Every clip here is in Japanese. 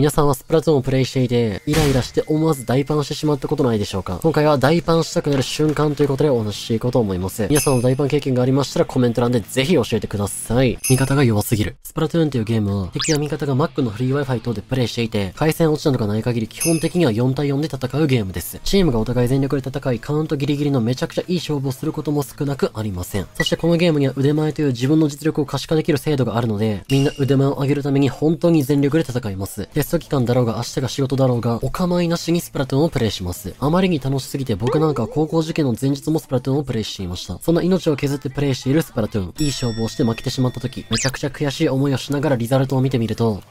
皆さんはスプラトゥーンをプレイしていて、イライラして思わず大パンしてしまったことないでしょうか？今回は大パンしたくなる瞬間ということでお話ししていこうと思います。皆さんの大パン経験がありましたらコメント欄でぜひ教えてください。味方が弱すぎる。スプラトゥーンというゲームは、敵や味方が Mac のフリー Wi-Fi 等でプレイしていて、回線落ちたのがない限り基本的には4対4で戦うゲームです。チームがお互い全力で戦い、カウントギリギリのめちゃくちゃいい勝負をすることも少なくありません。そしてこのゲームには腕前という自分の実力を可視化できる制度があるので、みんな腕前を上げるために本当に全力で戦います。テスト期間だろうが明日が仕事だろうが、お構いなしにスプラトゥーンをプレイします。あまりに楽しすぎて僕なんかは高校受験の前日もスプラトゥーンをプレイしていました。そんな命を削ってプレイしているスプラトゥーン。いい勝負をして負けてしまった時、めちゃくちゃ悔しい思いをしながらリザルトを見てみると、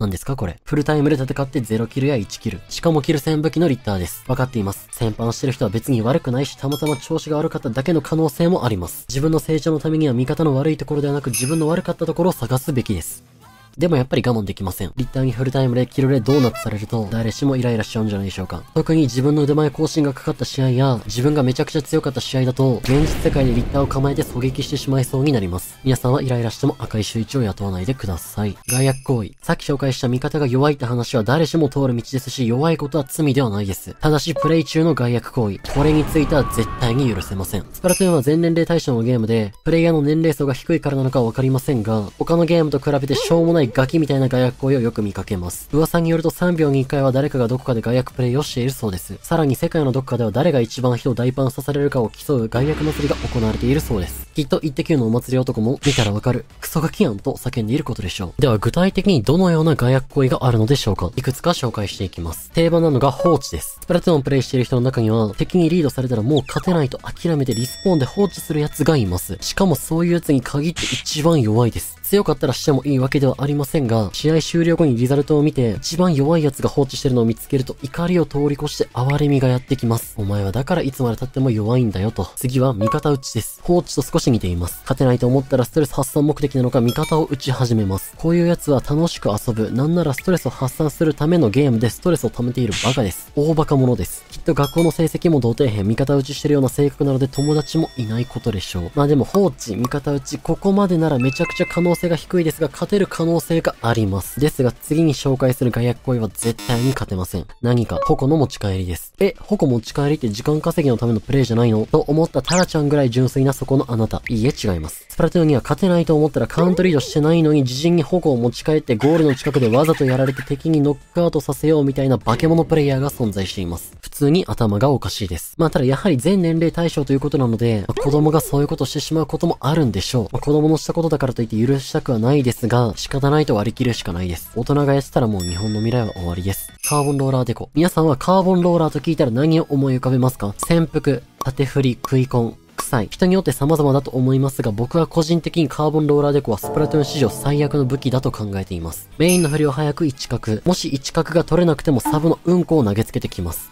何ですかこれ。フルタイムで戦って0キルや1キル。しかもキル戦武器のリッターです。わかっています。戦犯してる人は別に悪くないし、たまたま調子が悪かっただけの可能性もあります。自分の成長のためには味方の悪いところではなく自分の悪かったところを探すべきです。でもやっぱり我慢できません。リッターにフルタイムでキルでドーナツされると、誰しもイライラしちゃうんじゃないでしょうか。特に自分の腕前更新がかかった試合や、自分がめちゃくちゃ強かった試合だと、現実世界でリッターを構えて狙撃してしまいそうになります。皆さんはイライラしても赤い周知を雇わないでください。外役行為。さっき紹介した味方が弱いって話は誰しも通る道ですし、弱いことは罪ではないです。ただし、プレイ中の外役行為。これについては絶対に許せません。スプラトゥーンは全年齢対象のゲームで、プレイヤーの年齢層が低いからなのかわかりませんが、他のゲームと比べてしょうもないガキみたいな外役行為をよく見かけます。噂によると3秒に1回は誰かがどこかで外役プレイをしているそうです。さらに世界のどこかでは誰が一番人を大パンさされるかを競う外役祭りが行われているそうです。きっとイッテ Q のお祭り男も見たらわかる、クソガキやんと叫んでいることでしょう。では具体的にどのような外役行為があるのでしょうかいくつか紹介していきます。定番なのが放置です。スプラトゥーンをプレイしている人の中には、敵にリードされたらもう勝てないと諦めてリスポーンで放置する奴がいます。しかもそういう奴に限って一番弱いです。強かったらしてもいいわけではありませんが、試合終了後にリザルトを見て、一番弱い奴が放置してるのを見つけると怒りを通り越して哀れみがやってきます。お前はだからいつまで経っても弱いんだよと。次は味方打ちです。放置と少し似ています。勝てないと思ったらストレス発散目的なのか味方を打ち始めます。こういう奴は楽しく遊ぶ、なんならストレスを発散するためのゲームでストレスを溜めているバカです。大バカ者です。と学校の成績も同底辺、味方打ちしてるような性格なので友達もいないことでしょう。まあでも放置、味方打ち、ここまでならめちゃくちゃ可能性が低いですが、勝てる可能性があります。ですが、次に紹介する外役行為は絶対に勝てません。何か、矛の持ち帰りです。え、矛持ち帰りって時間稼ぎのためのプレイじゃないのと思ったタラちゃんぐらい純粋なそこのあなた。いいえ、違います。スプラトゥーンには勝てないと思ったらカウントリードしてないのに自陣に矛を持ち帰ってゴールの近くでわざとやられて敵にノックアウトさせようみたいな化け物プレイヤーが存在しています。普通にに頭がおかしいです。まあただやはり全年齢対象ということなので、まあ、子供がそういうことをしてしまうこともあるんでしょう。まあ、子供のしたことだからといって許したくはないですが、仕方ないと割り切るしかないです。大人がやってたらもう日本の未来は終わりです。カーボンローラーデコ。皆さんはカーボンローラーと聞いたら何を思い浮かべますか？潜伏、縦振り、食い込ん、臭い。人によって様々だと思いますが、僕は個人的にカーボンローラーデコはスプラトゥーン史上最悪の武器だと考えています。メインの振りを早く1角。もし1角が取れなくてもサブのうんこを投げつけてきます。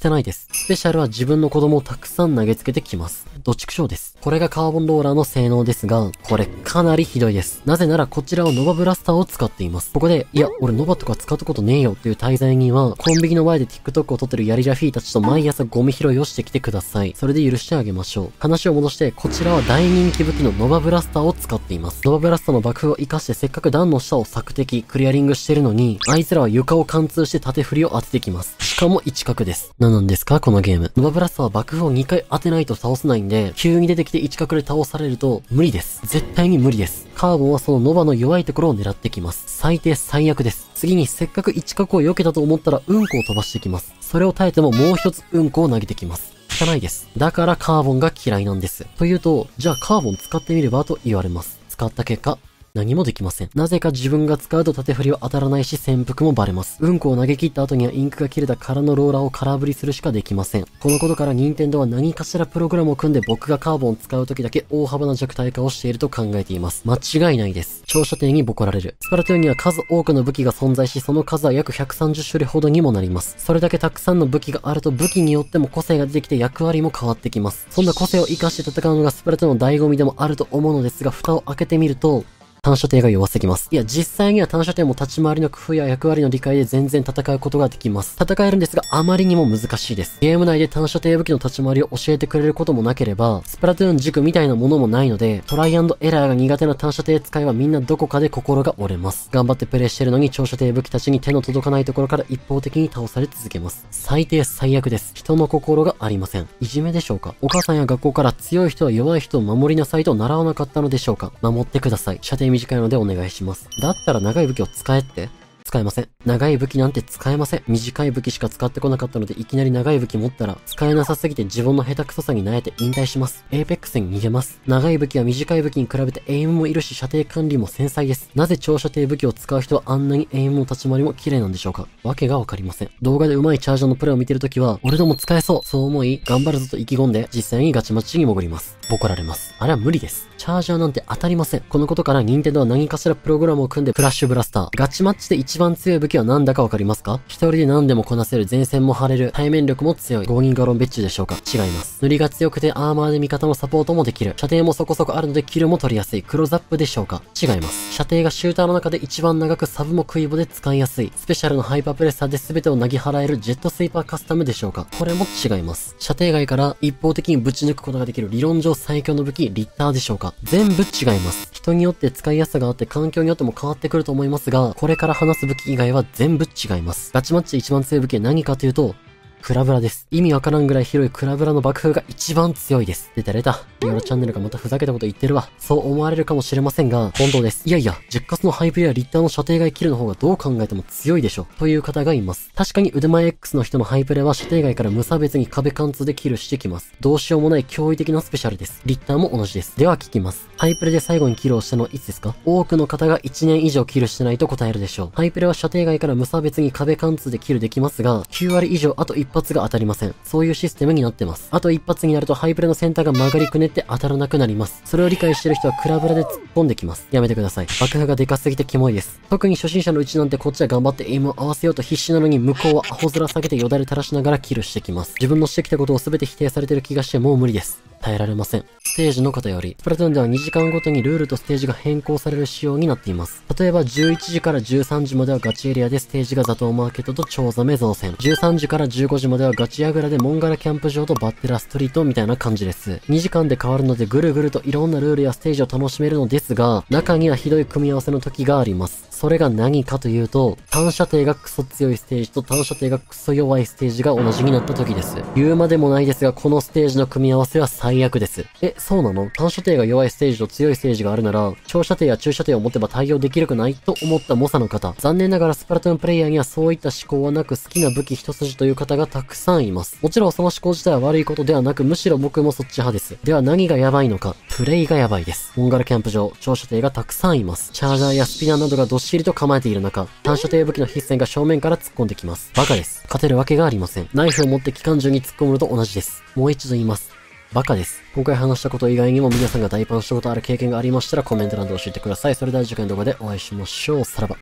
汚いです。スペシャルは自分の子供をたくさん投げつけてきます。ど畜生です。これがカーボンローラーの性能ですが、これかなりひどいです。なぜならこちらはノバブラスターを使っています。ここで、いや、俺ノバとか使ったことねえよっていう滞在人は、コンビニの前で TikTok を撮ってるヤリラフィーたちと毎朝ゴミ拾いをしてきてください。それで許してあげましょう。話を戻して、こちらは大人気武器のノバブラスターを使っています。ノバブラスターの爆風を活かしてせっかく段の下を索敵、クリアリングしてるのに、あいつらは床を貫通して縦振りを当ててきます。しかも一角です。何なんですか？このゲーム。ノバブラスターは爆風を2回当てないと倒せないんで、急に出てきて一角で倒されると無理です。絶対に無理です。カーボンはそのノバの弱いところを狙ってきます。最低最悪です。次にせっかく一角を避けたと思ったらうんこを飛ばしてきます。それを耐えてももう一つうんこを投げてきます。汚いです。だからカーボンが嫌いなんです。というと、じゃあカーボン使ってみれば？と言われます。使った結果、何もできません。なぜか自分が使うと縦振りは当たらないし潜伏もバレます。うんこを投げ切った後にはインクが切れた空のローラーを空振りするしかできません。このことから任天堂は何かしらプログラムを組んで僕がカーボンを使う時だけ大幅な弱体化をしていると考えています。間違いないです。長射程にボコられる。スパラトゥーンには数多くの武器が存在し、その数は約130種類ほどにもなります。それだけたくさんの武器があると武器によっても個性が出てきて役割も変わってきます。そんな個性を活かして戦うのがスプラトゥーンの醍醐味でもあると思うのですが、蓋を開けてみると、単射程が弱すぎます。いや、実際には単射程も立ち回りの工夫や役割の理解で全然戦うことができます。戦えるんですが、あまりにも難しいです。ゲーム内で単射程武器の立ち回りを教えてくれることもなければ、スプラトゥーン軸みたいなものもないので、トライエラーが苦手な単射程使いはみんなどこかで心が折れます。頑張ってプレイしてるのに長射程武器たちに手の届かないところから一方的に倒され続けます。最低最悪です。人の心がありません。いじめでしょうかお母さんや学校から強い人は弱い人を守りなさいと習わなかったのでしょうか守ってください。射程短いのでお願いします。だったら長い武器を使えって？使えません。長い武器なんて使えません。短い武器しか使ってこなかったので、いきなり長い武器持ったら、使えなさすぎて自分の下手くそさに呆れて引退します。エーペックスに逃げます。長い武器は短い武器に比べてエイムもいるし、射程管理も繊細です。なぜ長射程武器を使う人はあんなにエイムも立ち回りも綺麗なんでしょうか？わけがわかりません。動画で上手いチャージャーのプレイを見てるときは、俺でも使えそう。そう思い、頑張るぞと意気込んで、実際にガチマッチに潜ります。ボコられます。あれは無理です。チャージャーなんて当たりません。このことから任天堂は何かしらプログラムを組んでフラッシュブラスター。ガチマッチで一番強い武器は何だかわかりますか？一人で何でもこなせる前線も張れる対面力も強いゴーギンガロンベッチでしょうか？違います。塗りが強くてアーマーで味方のサポートもできる。射程もそこそこあるのでキルも取りやすい。クローズアップでしょうか？違います。射程がシューターの中で一番長くサブもクイボで使いやすい。スペシャルのハイパープレッサーで全てを投げ払えるジェットスイーパーカスタムでしょうか？これも違います。射程外から一方的にぶち抜くことができる理論上最強の武器リッターでしょうか？全部違います。人によって使いやすさがあって環境によっても変わってくると思いますが、これから話す武器以外は全部違います。ガチマッチで一番強い武器は何かというと、クラブラです。意味わからんぐらい広いクラブラの爆風が一番強いです。出た出た。リオラチャンネルがまたふざけたこと言ってるわ。そう思われるかもしれませんが、本当です。いやいや、10カスのハイプレやリッターの射程外キルの方がどう考えても強いでしょ。という方がいます。確かに腕前 X の人のハイプレは射程外から無差別に壁貫通でキルしてきます。どうしようもない驚異的なスペシャルです。リッターも同じです。では聞きます。ハイプレで最後にキルをしたのはいつですか？多くの方が1年以上キルしてないと答えるでしょう。ハイプレは射程外から無差別に壁貫通でキルできますが、9割以上あと一発が当たりません。そういうシステムになってます。あと一発になるとハイブレの先端が曲がりくねって当たらなくなります。それを理解してる人はクラブラで突っ込んできます。やめてください。爆破がでかすぎてキモいです。特に初心者のうちなんてこっちは頑張ってエイムを合わせようと必死なのに向こうはアホ面下げてよだれ垂らしながらキルしてきます。自分のしてきたことを全て否定されてる気がしてもう無理です。耐えられません。ステージの偏り。スプラトゥーンでは2時間ごとにルールとステージが変更される仕様になっています。例えば11時から13時まではガチエリアでステージがザトウマーケットとチョウザメ造船。13時から15時まではガチヤグラでモンガラキャンプ場とバッテラストリートみたいな感じです。2時間で変わるのでぐるぐるといろんなルールやステージを楽しめるのですが、中にはひどい組み合わせの時があります。それが何かというと、単射程がクソ強いステージと単射程がクソ弱いステージが同じになった時です。言うまでもないですが、このステージの組み合わせは最悪です。え、そうなの？単射程が弱いステージと強いステージがあるなら、長射程や中射程を持てば対応できるくないと思った猛者の方。残念ながらスプラトゥーンプレイヤーにはそういった思考はなく好きな武器一筋という方がたくさんいます。もちろんその思考自体は悪いことではなく、むしろ僕もそっち派です。では何がやばいのか。プレイがやばいです。モンガルキャンプ場、長射程がたくさんいます。チャージャーやスピナーなどがどっしりと構えている中、単射程武器の必戦が正面から突っ込んできます。バカです。勝てるわけがありません。ナイフを持って機関銃に突っ込むのと同じです。もう一度言います。バカです。今回話したこと以外にも皆さんが大パンしたことある経験がありましたらコメント欄で教えてください。それでは次回の動画でお会いしましょう。さらば。